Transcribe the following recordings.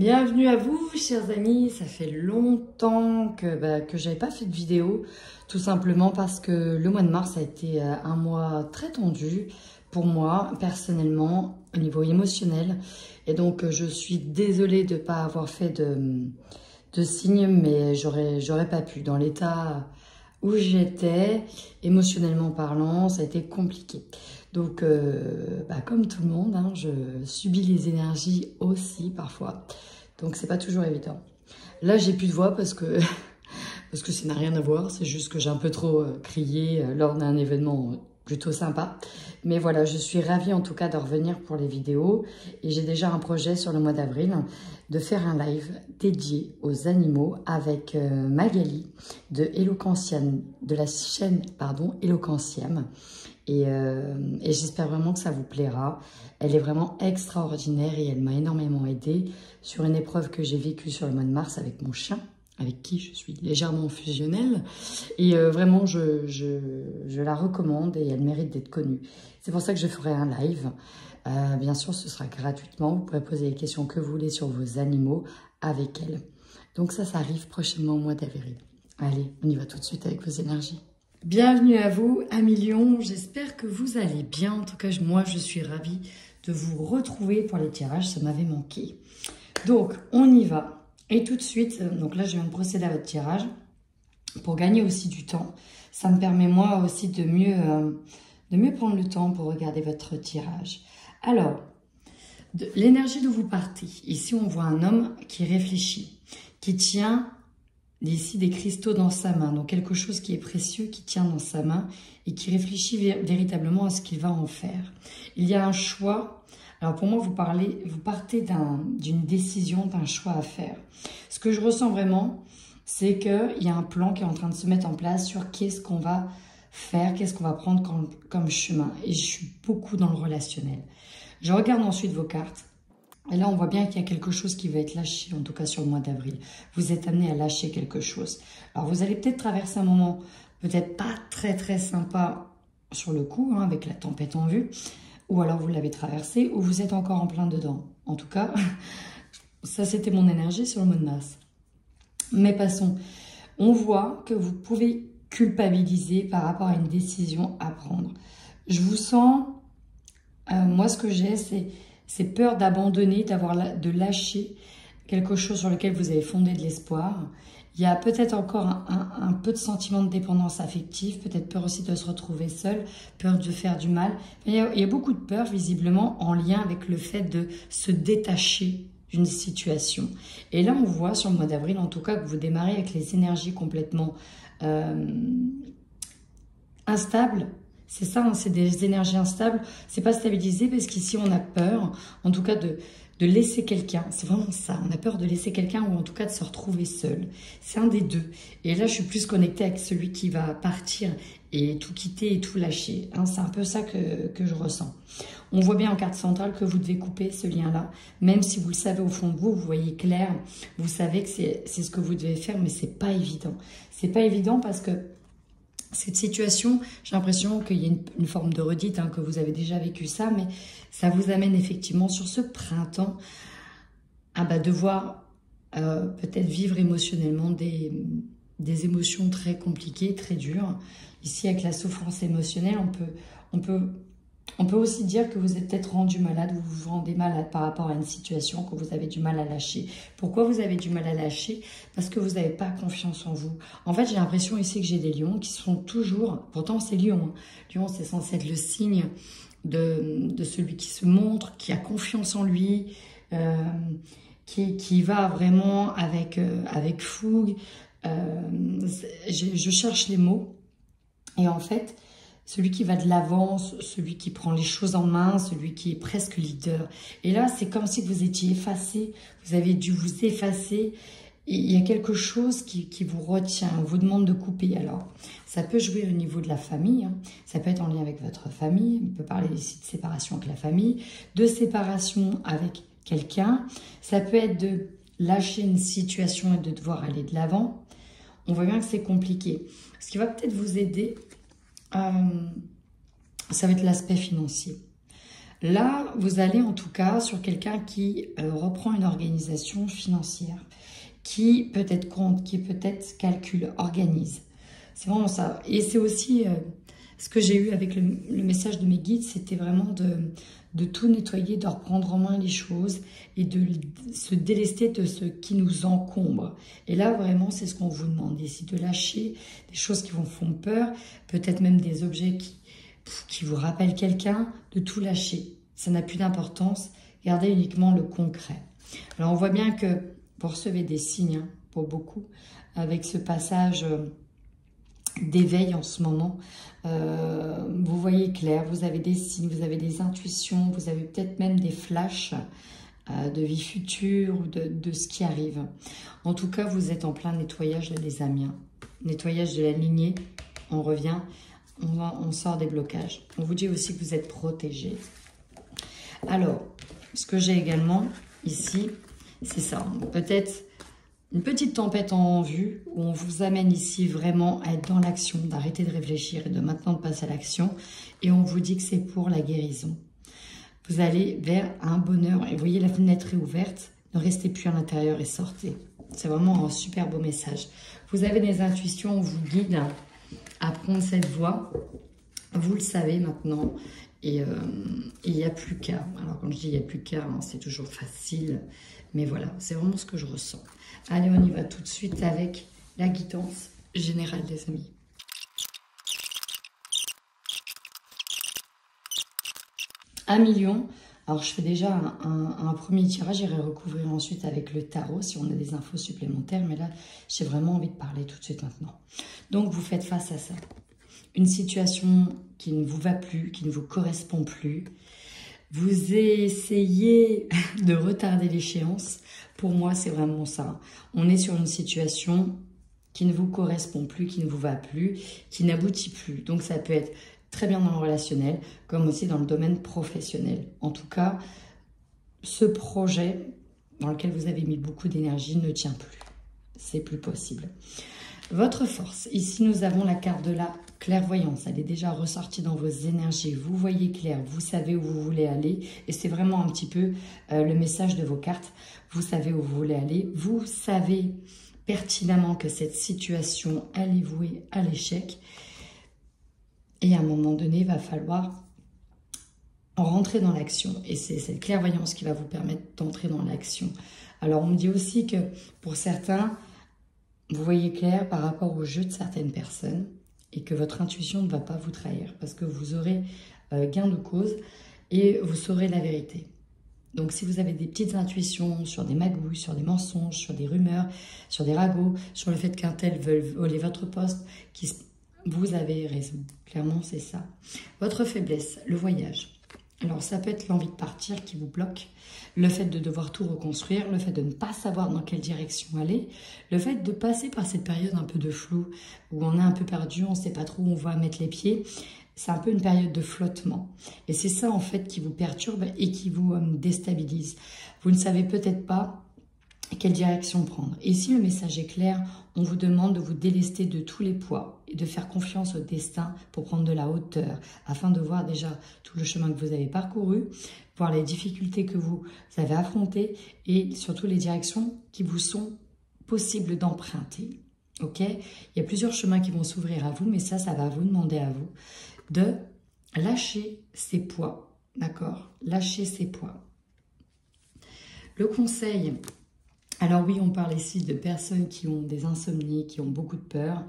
Bienvenue à vous, chers amis. Ça fait longtemps que, bah, que j'avais pas fait de vidéo, tout simplement parce que le mois de mars a été euh, un mois très tendu pour moi, personnellement, au niveau émotionnel. Et donc, je suis désolée de pas avoir fait de, de signes, mais j'aurais j'aurais pas pu. Dans l'état où j'étais, émotionnellement parlant, ça a été compliqué. Donc, euh, bah, comme tout le monde, hein, je subis les énergies aussi parfois. Donc, c'est pas toujours évident. Là, j'ai plus de voix parce que parce que ça n'a rien à voir. C'est juste que j'ai un peu trop euh, crié euh, lors d'un événement plutôt sympa. Mais voilà, je suis ravie en tout cas de revenir pour les vidéos. Et j'ai déjà un projet sur le mois d'avril de faire un live dédié aux animaux avec Magali de la chaîne pardon. Euh, et, j'espère vraiment que ça vous plaira. Elle est vraiment extraordinaire et elle m'a énormément aidée sur une épreuve que j'ai vécue sur le mois de mars avec mon chien, avec qui je suis légèrement fusionnelle. Et euh, vraiment, je, la recommande et elle mérite d'être connue. C'est pour ça que je ferai un live. Euh, bien sûr, ce sera gratuitement. Vous pourrez poser les questions que vous voulez sur vos animaux avec elle. Donc ça, ça arrive prochainement au mois d'avril. Allez, on y va tout de suite avec vos énergies. Bienvenue à vous, à. J'espère que vous allez bien. En tout cas, moi, je suis ravie de vous retrouver pour les tirages. Ça m'avait manqué. Donc, on y va. Et tout de suite, donc là, je viens de procéder à votre tirage pour gagner aussi du temps. Ça me permet, moi aussi, de mieux, euh, de mieux prendre le temps pour regarder votre tirage. Alors, l'énergie de vous partez. Ici, on voit un homme qui réfléchit, qui tient ici des cristaux dans sa main, donc quelque chose qui est précieux, qui tient dans sa main et qui réfléchit véritablement à ce qu'il va en faire. Il y a un choix. Alors pour moi, vous parlez, vous partez d'une décision, d'un choix à faire. Ce que je ressens vraiment, c'est qu'il y a un plan qui est en train de se mettre en place sur qu'est-ce qu'on va faire, qu'est-ce qu'on va prendre comme, comme chemin. Et je suis beaucoup dans le relationnel. Je regarde ensuite vos cartes. Et là, on voit bien qu'il y a quelque chose qui va être lâché, en tout cas sur le mois d'avril. Vous êtes amené à lâcher quelque chose. Alors, vous allez peut-être traverser un moment peut-être pas très très sympa sur le coup, hein, avec la tempête en vue, ou alors vous l'avez traversé, ou vous êtes encore en plein dedans. En tout cas, ça c'était mon énergie sur le mois de mars. Mais passons. On voit que vous pouvez culpabiliser par rapport à une décision à prendre. Je vous sens, euh, moi ce que j'ai, c'est c'est peur d'abandonner, d'avoir de lâcher quelque chose sur lequel vous avez fondé de l'espoir. Il y a peut-être encore un, peu de sentiment de dépendance affective, peut-être peur aussi de se retrouver seul, peur de faire du mal. Il y, a, il y a beaucoup de peur visiblement en lien avec le fait de se détacher d'une situation. Et là, on voit sur le mois d'avril, en tout cas, que vous démarrez avec les énergies complètement euh, instables, c'est ça, hein, c'est des énergies instables. C'est pas stabilisé parce qu'ici on a peur, en tout cas de, de laisser quelqu'un. C'est vraiment ça. On a peur de laisser quelqu'un ou en tout cas de se retrouver seul. C'est un des deux. Et là, je suis plus connectée avec celui qui va partir et tout quitter et tout lâcher. Hein. c'est un peu ça que, que je ressens. On voit bien en carte centrale que vous devez couper ce lien-là. Même si vous le savez au fond de vous, vous voyez clair, vous savez que c'est ce que vous devez faire, mais c'est pas évident. C'est pas évident parce que cette situation, j'ai l'impression qu'il y a une, forme de redite, hein, que vous avez déjà vécu ça, mais ça vous amène effectivement sur ce printemps à bah, devoir euh, peut-être vivre émotionnellement des, émotions très compliquées, très dures. Ici, avec la souffrance émotionnelle, on peut on peut aussi dire que vous êtes peut-être rendu malade, vous vous rendez malade par rapport à une situation que vous avez du mal à lâcher. Pourquoi vous avez du mal à lâcher? Parce que vous n'avez pas confiance en vous. En fait, j'ai l'impression ici que j'ai des lions qui sont toujours, pourtant c'est lion, hein. lion c'est censé être le signe de, de, celui qui se montre, qui a confiance en lui, euh, qui, qui, va vraiment avec, euh, avec fougue. Euh, je, je cherche les mots et en fait, celui qui va de l'avant, celui qui prend les choses en main, celui qui est presque leader. Et là, c'est comme si vous étiez effacé, vous avez dû vous effacer. Il y a quelque chose qui, vous retient, on vous demande de couper. Alors, ça peut jouer au niveau de la famille, hein. ça peut être en lien avec votre famille, on peut parler ici de séparation avec la famille, de séparation avec quelqu'un, ça peut être de lâcher une situation et de devoir aller de l'avant. On voit bien que c'est compliqué. Ce qui va peut-être vous aider, ça va être l'aspect financier. Là, vous allez en tout cas sur quelqu'un qui euh, reprend une organisation financière, qui peut-être compte, qui peut-être calcule, organise. C'est vraiment ça. Et c'est aussi euh, ce que j'ai eu avec le, message de mes guides, c'était vraiment de, de tout nettoyer, de reprendre en main les choses et de se délester de ce qui nous encombre. Et là, vraiment, c'est ce qu'on vous demande ici, de lâcher des choses qui vous font peur, peut-être même des objets qui, qui vous rappellent quelqu'un, de tout lâcher. Ça n'a plus d'importance. Gardez uniquement le concret. Alors, on voit bien que vous recevez des signes, hein, pour beaucoup, avec ce passage euh, d'éveil en ce moment. Euh, vous voyez clair, vous avez des signes, vous avez des intuitions, vous avez peut-être même des flashs euh, de vie future ou de, ce qui arrive. En tout cas, vous êtes en plein nettoyage des Amiens. Nettoyage de la lignée, on revient, on, on sort des blocages. On vous dit aussi que vous êtes protégé. Alors, ce que j'ai également ici, c'est ça. Peut-être une petite tempête en vue où on vous amène ici vraiment à être dans l'action, d'arrêter de réfléchir et de maintenant de passer à l'action. Et on vous dit que c'est pour la guérison. Vous allez vers un bonheur. Et vous voyez, la fenêtre est ouverte. Ne restez plus à l'intérieur et sortez. C'est vraiment un super beau message. Vous avez des intuitions, on vous guide à prendre cette voie. Vous le savez maintenant. Et euh, il n'y a plus qu'à. Alors quand je dis il n'y a plus qu'à, hein, c'est toujours facile. Mais voilà, c'est vraiment ce que je ressens. Allez, on y va tout de suite avec la guidance générale des amis. Un million. Alors, je fais déjà un, premier tirage. J'irai recouvrir ensuite avec le tarot si on a des infos supplémentaires. Mais là, j'ai vraiment envie de parler tout de suite maintenant. Donc, vous faites face à ça. Une situation qui ne vous va plus, qui ne vous correspond plus. Vous essayez de retarder l'échéance. Pour moi, c'est vraiment ça. On est sur une situation qui ne vous correspond plus, qui ne vous va plus, qui n'aboutit plus. Donc ça peut être très bien dans le relationnel, comme aussi dans le domaine professionnel. En tout cas, ce projet dans lequel vous avez mis beaucoup d'énergie ne tient plus. C'est plus possible. Votre force. Ici, nous avons la carte de la clairvoyance. Elle est déjà ressortie dans vos énergies. Vous voyez clair, vous savez où vous voulez aller. Et c'est vraiment un petit peu euh, le message de vos cartes. Vous savez où vous voulez aller. Vous savez pertinemment que cette situation, elle est vouée à l'échec. Et à un moment donné, il va falloir rentrer dans l'action. Et c'est cette clairvoyance qui va vous permettre d'entrer dans l'action. Alors, on me dit aussi que pour certains, vous voyez clair par rapport au jeu de certaines personnes et que votre intuition ne va pas vous trahir parce que vous aurez euh, gain de cause et vous saurez la vérité. Donc si vous avez des petites intuitions sur des magouilles, sur des mensonges, sur des rumeurs, sur des ragots, sur le fait qu'un tel veut voler votre poste, vous avez raison. Clairement, c'est ça. Votre faiblesse, le voyage. Alors ça peut être l'envie de partir qui vous bloque, le fait de devoir tout reconstruire, le fait de ne pas savoir dans quelle direction aller, le fait de passer par cette période un peu de flou, où on est un peu perdu, on ne sait pas trop où on va mettre les pieds. C'est un peu une période de flottement. Et c'est ça en fait qui vous perturbe et qui vous euh, déstabilise. Vous ne savez peut-être pas quelle direction prendre. Et si le message est clair, on vous demande de vous délester de tous les poids de faire confiance au destin pour prendre de la hauteur, afin de voir déjà tout le chemin que vous avez parcouru, voir les difficultés que vous avez affrontées et surtout les directions qui vous sont possibles d'emprunter. Ok? Il y a plusieurs chemins qui vont s'ouvrir à vous, mais ça, ça va vous demander à vous de lâcher ces poids. D'accord? Lâcher ces poids. Le conseil alors oui, on parle ici de personnes qui ont des insomnies, qui ont beaucoup de peur.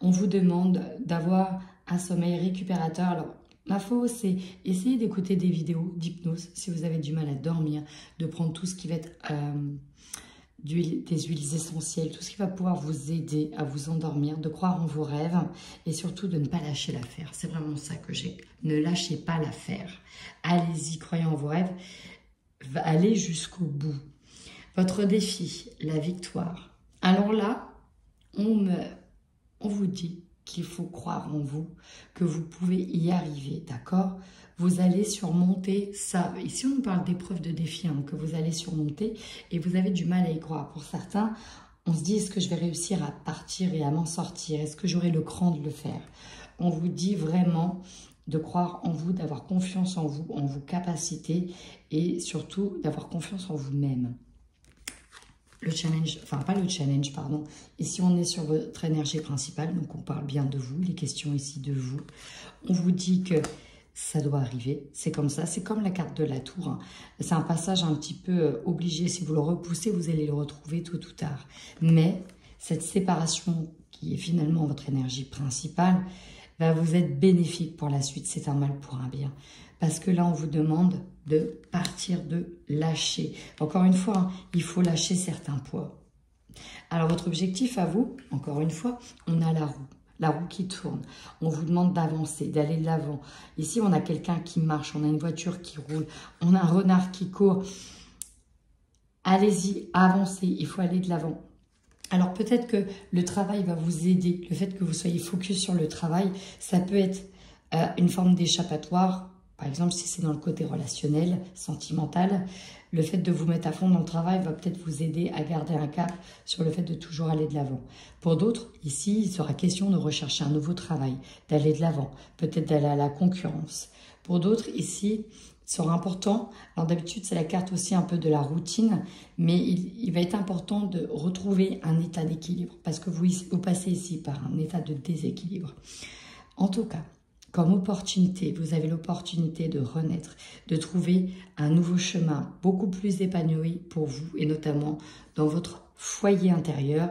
On vous demande d'avoir un sommeil récupérateur. Alors, ma faute, c'est essayer d'écouter des vidéos d'hypnose si vous avez du mal à dormir, de prendre tout ce qui va être euh, des huiles essentielles, tout ce qui va pouvoir vous aider à vous endormir, de croire en vos rêves et surtout de ne pas lâcher l'affaire. C'est vraiment ça que j'ai. Ne lâchez pas l'affaire. Allez-y, croyez en vos rêves. Allez jusqu'au bout. Votre défi, la victoire. Alors là, on, me, on vous dit qu'il faut croire en vous, que vous pouvez y arriver, d'accord? Vous allez surmonter ça. Ici, on parle d'épreuves de défi hein, que vous allez surmonter et vous avez du mal à y croire. Pour certains, on se dit, est-ce que je vais réussir à partir et à m'en sortir? Est-ce que j'aurai le cran de le faire? On vous dit vraiment de croire en vous, d'avoir confiance en vous, en vos capacités et surtout d'avoir confiance en vous-même. Le challenge, enfin pas le challenge, pardon. Ici, on est sur votre énergie principale, donc on parle bien de vous, les questions ici de vous. On vous dit que ça doit arriver, c'est comme ça, c'est comme la carte de la tour. Hein. C'est un passage un petit peu euh, obligé, si vous le repoussez, vous allez le retrouver tôt ou tard. Mais cette séparation qui est finalement votre énergie principale, va vous être bénéfique pour la suite. C'est un mal pour un bien. Parce que là, on vous demande de partir, de lâcher. Encore une fois, hein, il faut lâcher certains poids. Alors, votre objectif à vous, encore une fois, on a la roue. La roue qui tourne. On vous demande d'avancer, d'aller de l'avant. Ici, on a quelqu'un qui marche, on a une voiture qui roule, on a un renard qui court. Allez-y, avancez, il faut aller de l'avant. Alors peut-être que le travail va vous aider, le fait que vous soyez focus sur le travail, ça peut être euh, une forme d'échappatoire, par exemple si c'est dans le côté relationnel, sentimental, le fait de vous mettre à fond dans le travail va peut-être vous aider à garder un cap sur le fait de toujours aller de l'avant. Pour d'autres, ici, il sera question de rechercher un nouveau travail, d'aller de l'avant, peut-être d'aller à la concurrence. Pour d'autres, ici, sera important. Alors d'habitude, c'est la carte aussi un peu de la routine, mais il, va être important de retrouver un état d'équilibre parce que vous, passez ici par un état de déséquilibre. En tout cas, comme opportunité, vous avez l'opportunité de renaître, de trouver un nouveau chemin beaucoup plus épanoui pour vous et notamment dans votre foyer intérieur.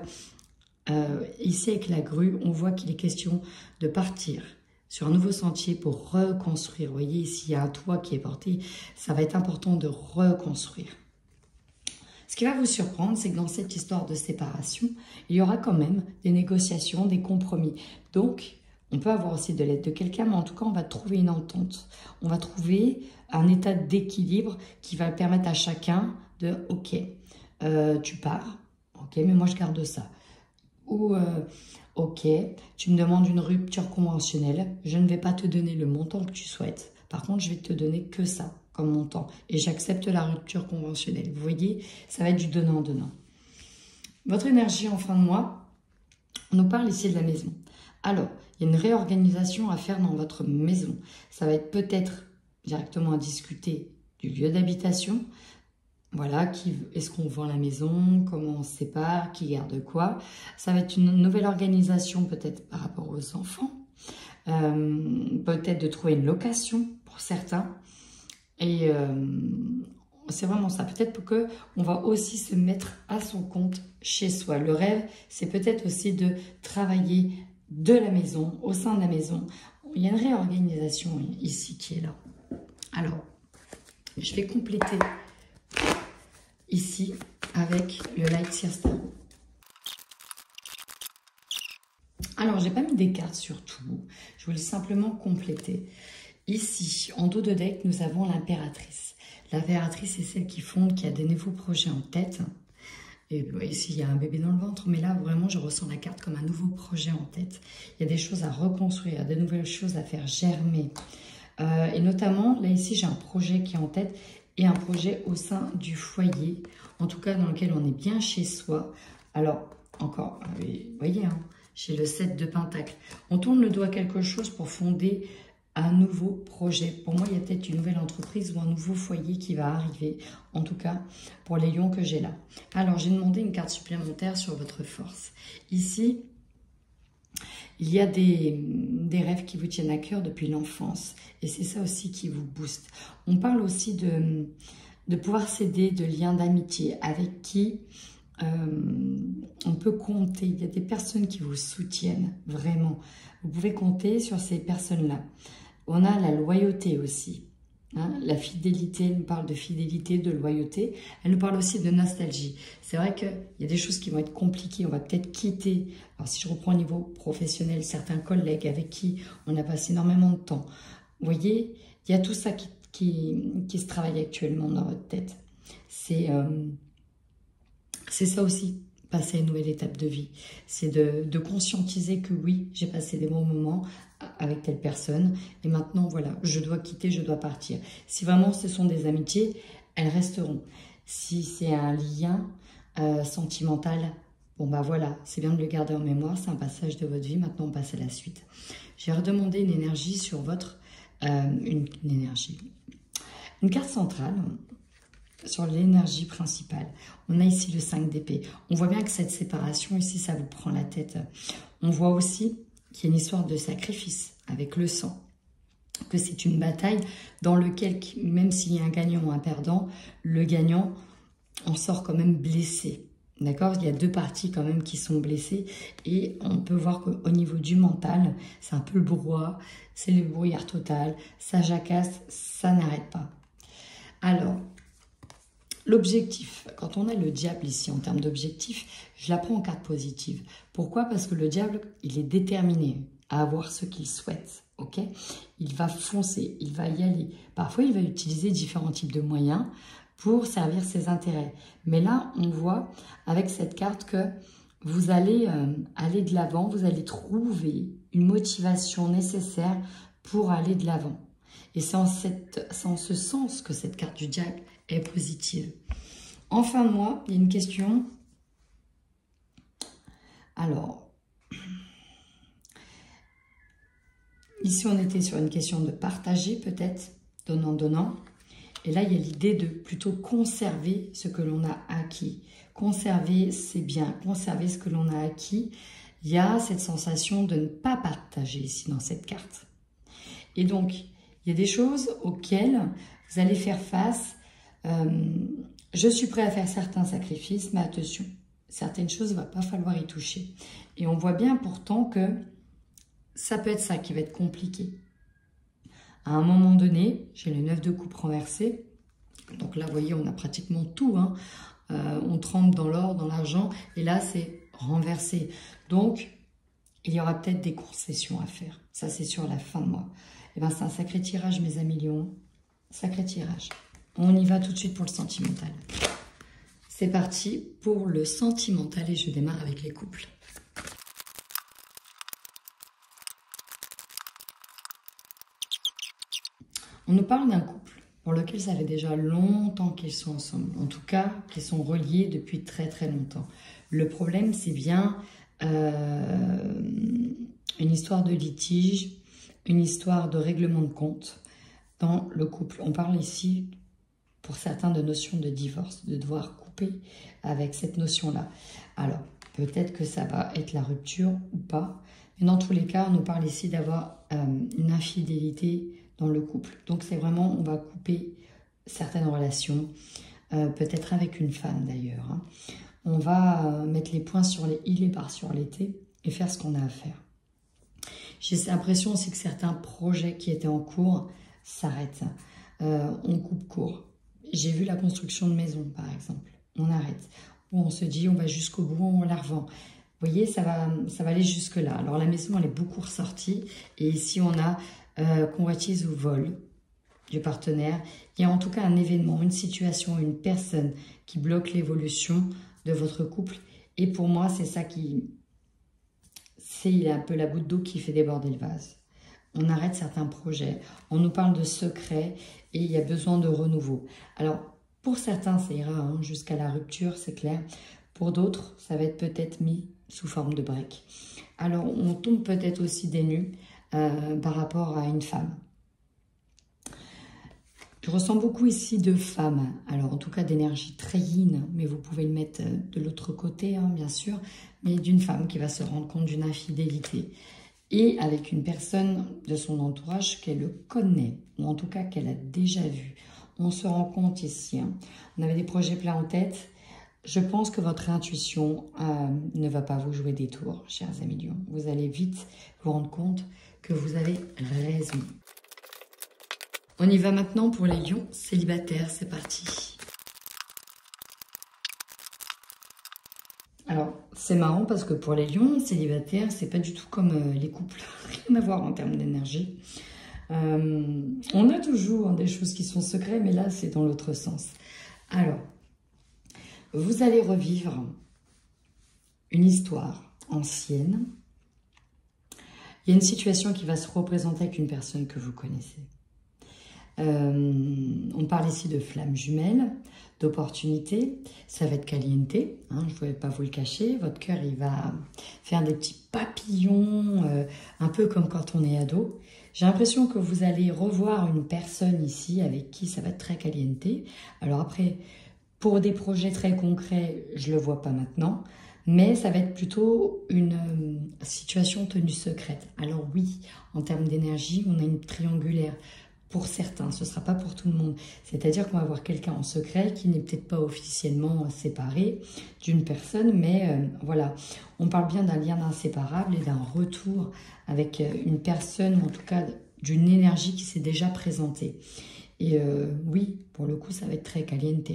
Euh, ici avec la grue, on voit qu'il est question de partir, sur un nouveau sentier pour reconstruire. Vous voyez, ici, il y a un toit qui est porté. Ça va être important de reconstruire. Ce qui va vous surprendre, c'est que dans cette histoire de séparation, il y aura quand même des négociations, des compromis. Donc, on peut avoir aussi de l'aide de quelqu'un, mais en tout cas, on va trouver une entente. On va trouver un état d'équilibre qui va permettre à chacun de, ok, euh, tu pars, ok, mais moi je garde ça. Ou, euh, Ok, tu me demandes une rupture conventionnelle. Je ne vais pas te donner le montant que tu souhaites. Par contre, je vais te donner que ça comme montant. Et j'accepte la rupture conventionnelle. Vous voyez, ça va être du donnant-donnant. Votre énergie en fin de mois, on nous parle ici de la maison. Alors, il y a une réorganisation à faire dans votre maison. Ça va être peut-être directement à discuter du lieu d'habitation, voilà, est-ce qu'on vend la maison, comment on sépare, qui garde quoi. Ça va être une nouvelle organisation peut-être par rapport aux enfants. Euh, peut-être de trouver une location pour certains. Et euh, c'est vraiment ça. Peut-être que on va aussi se mettre à son compte chez soi. Le rêve, c'est peut-être aussi de travailler de la maison, au sein de la maison. Il y a une réorganisation ici qui est là. Alors, je vais compléter ici avec le Light Siesta. Alors, j'ai pas mis des cartes sur tout. Je voulais simplement compléter. Ici, en dos de deck, nous avons l'impératrice. L'impératrice est celle qui fonde, qui a des nouveaux projets en tête. Et ici, il y a un bébé dans le ventre, mais là, vraiment, je ressens la carte comme un nouveau projet en tête. Il y a des choses à reconstruire, des nouvelles choses à faire germer. Euh, et notamment, là, ici, j'ai un projet qui est en tête et un projet au sein du foyer, en tout cas dans lequel on est bien chez soi. Alors, encore, vous voyez, hein, chez le 7 de Pentacle, on tourne le doigt à quelque chose pour fonder un nouveau projet. Pour moi, il y a peut-être une nouvelle entreprise ou un nouveau foyer qui va arriver, en tout cas pour les lions que j'ai là. Alors, j'ai demandé une carte supplémentaire sur votre force. Ici, il y a des, rêves qui vous tiennent à cœur depuis l'enfance. Et c'est ça aussi qui vous booste. On parle aussi de, de pouvoir s'aider de liens d'amitié avec qui euh, on peut compter. Il y a des personnes qui vous soutiennent vraiment. Vous pouvez compter sur ces personnes-là. On a la loyauté aussi. Hein, la fidélité, elle nous parle de fidélité, de loyauté. Elle nous parle aussi de nostalgie. C'est vrai qu'il y a des choses qui vont être compliquées. On va peut-être quitter, alors si je reprends au niveau professionnel, certains collègues avec qui on a passé énormément de temps. Vous voyez, il y a tout ça qui, qui, se travaille actuellement dans votre tête. C'est euh, c'est ça aussi, passer à une nouvelle étape de vie. C'est de, de conscientiser que oui, j'ai passé des bons moments, avec telle personne. Et maintenant, voilà, je dois quitter, je dois partir. Si vraiment ce sont des amitiés, elles resteront. Si c'est un lien euh, sentimental, bon bah voilà, c'est bien de le garder en mémoire, c'est un passage de votre vie, maintenant on passe à la suite. J'ai redemandé une énergie sur votre une, énergie. Une carte centrale sur l'énergie principale. On a ici le 5 d'épée. On voit bien que cette séparation ici, ça vous prend la tête. On voit aussi qu'il y a une histoire de sacrifice avec le sang que c'est une bataille dans laquelle, même s'il y a un gagnant ou un perdant, le gagnant en sort quand même blessé. D'accord? Il y a deux parties quand même qui sont blessées et on peut voir qu'au niveau du mental, c'est un peu le brouhaha, c'est le brouillard total, ça jacasse, ça n'arrête pas. Alors, l'objectif, quand on a le diable ici en termes d'objectif, je la prends en carte positive. Pourquoi? Parce que le diable, il est déterminé à avoir ce qu'il souhaite Il va foncer, il va y aller. Parfois, il va utiliser différents types de moyens pour servir ses intérêts. Mais là, on voit avec cette carte que vous allez euh, aller de l'avant, vous allez trouver une motivation nécessaire pour aller de l'avant. Et c'est en, ce sens que cette carte du diable est positive. En fin de mois, il y a une question. Alors, Ici, on était sur une question de partager peut-être, donnant-donnant. Et là, il y a l'idée de plutôt conserver ce que l'on a acquis. Conserver ses biens, conserver ce que l'on a acquis. Il y a cette sensation de ne pas partager ici dans cette carte. Et donc, il y a des choses auxquelles vous allez faire face. Euh, je suis prêt à faire certains sacrifices, mais attention, certaines choses, il va pas falloir y toucher. Et on voit bien pourtant que ça peut être ça qui va être compliqué. À un moment donné, j'ai le 9 de coupe renversé. Donc là, vous voyez, on a pratiquement tout. Hein. Euh, on trempe dans l'or, dans l'argent. Et là, c'est renversé. Donc, il y aura peut-être des concessions à faire. Ça, c'est sur la fin de mois. Et eh bien, c'est un sacré tirage, mes amis Lyon. Sacré tirage. On y va tout de suite pour le sentimental. C'est parti pour le sentimental et je démarre avec les couples. On nous parle d'un couple pour lequel ça fait déjà longtemps qu'ils sont ensemble. En tout cas, qu'ils sont reliés depuis très très longtemps. Le problème, c'est bien euh, une histoire de litige, une histoire de règlement de compte dans le couple. On parle ici, pour certains, de notion de divorce, de devoir couper avec cette notion-là. Alors, peut-être que ça va être la rupture ou pas, mais dans tous les cas, on nous parle ici d'avoir euh, une infidélité dans le couple. Donc c'est vraiment, on va couper certaines relations, euh, peut-être avec une femme d'ailleurs. Hein. On va euh, mettre les points sur les i et barres sur les t et faire ce qu'on a à faire. J'ai l'impression aussi que certains projets qui étaient en cours s'arrêtent. Euh, on coupe court. J'ai vu la construction de maison, par exemple. On arrête. Ou on se dit, on va jusqu'au bout, on la revend. Vous voyez, ça va, ça va aller jusque-là. Alors, la maison, elle est beaucoup ressortie. Et ici, on a euh, convoitise ou vol du partenaire. Il y a en tout cas un événement, une situation, une personne qui bloque l'évolution de votre couple. Et pour moi, c'est ça qui... C'est un peu la goutte d'eau qui fait déborder le vase. On arrête certains projets, on nous parle de secrets et il y a besoin de renouveau. Alors, pour certains, ça ira hein, jusqu'à la rupture, c'est clair. Pour d'autres, ça va être peut-être mis sous forme de break. Alors, on tombe peut-être aussi des nues euh, par rapport à une femme. Je ressens beaucoup ici de femmes, alors en tout cas d'énergie très yin, mais vous pouvez le mettre euh, de l'autre côté, hein, bien sûr, mais d'une femme qui va se rendre compte d'une infidélité. Et avec une personne de son entourage qu'elle connaît, ou en tout cas qu'elle a déjà vu. On se rend compte ici, hein. on avait des projets pleins en tête, je pense que votre intuition euh, ne va pas vous jouer des tours, chers amis Lyon. Vous allez vite vous rendre compte que vous avez raison. On y va maintenant pour les lions célibataires, c'est parti. Alors, c'est marrant parce que pour les lions célibataires, c'est pas du tout comme euh, les couples, rien à voir en termes d'énergie. Euh, on a toujours des choses qui sont secrètes, mais là, c'est dans l'autre sens. Alors, vous allez revivre une histoire ancienne il y a une situation qui va se représenter avec une personne que vous connaissez. Euh, on parle ici de flamme jumelle, d'opportunité. Ça va être caliente, hein, je ne vais pas vous le cacher. Votre cœur, il va faire des petits papillons, euh, un peu comme quand on est ado. J'ai l'impression que vous allez revoir une personne ici avec qui ça va être très caliente. Alors après, pour des projets très concrets, je ne le vois pas maintenant, mais ça va être plutôt une euh, situation tenue secrète. Alors oui, en termes d'énergie, on a une triangulaire pour certains, ce ne sera pas pour tout le monde. C'est-à-dire qu'on va avoir quelqu'un en secret qui n'est peut-être pas officiellement séparé d'une personne, mais euh, voilà, on parle bien d'un lien inséparable et d'un retour avec euh, une personne, en tout cas d'une énergie qui s'est déjà présentée. Et euh, oui, pour le coup, ça va être très caliente.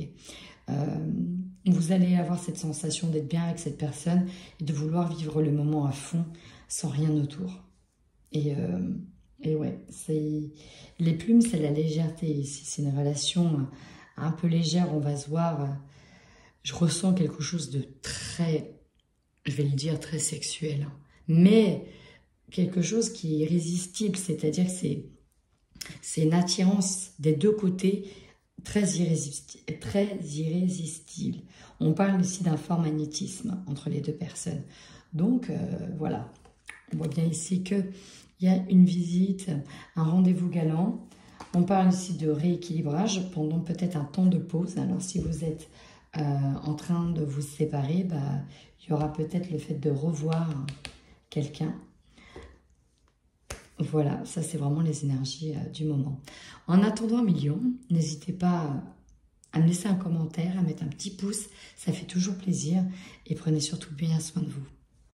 vous allez avoir cette sensation d'être bien avec cette personne et de vouloir vivre le moment à fond sans rien autour. Et et ouais, les plumes, c'est la légèreté ici. C'est une relation un peu légère, on va se voir. Je ressens quelque chose de très, je vais le dire, très sexuel. Mais quelque chose qui est irrésistible, c'est-à-dire que c'est, c'est une attirance des deux côtés très irrésistible, très irrésistible. On parle ici d'un fort magnétisme entre les deux personnes. Donc, euh, voilà, on voit bien ici que il y a une visite, un rendez-vous galant. On parle ici de rééquilibrage pendant peut-être un temps de pause. Alors si vous êtes euh, en train de vous séparer, bah, il y aura peut-être le fait de revoir quelqu'un. Voilà, ça c'est vraiment les énergies euh, du moment. En attendant un million, n'hésitez pas à me laisser un commentaire, à mettre un petit pouce, ça fait toujours plaisir. Et prenez surtout bien soin de vous.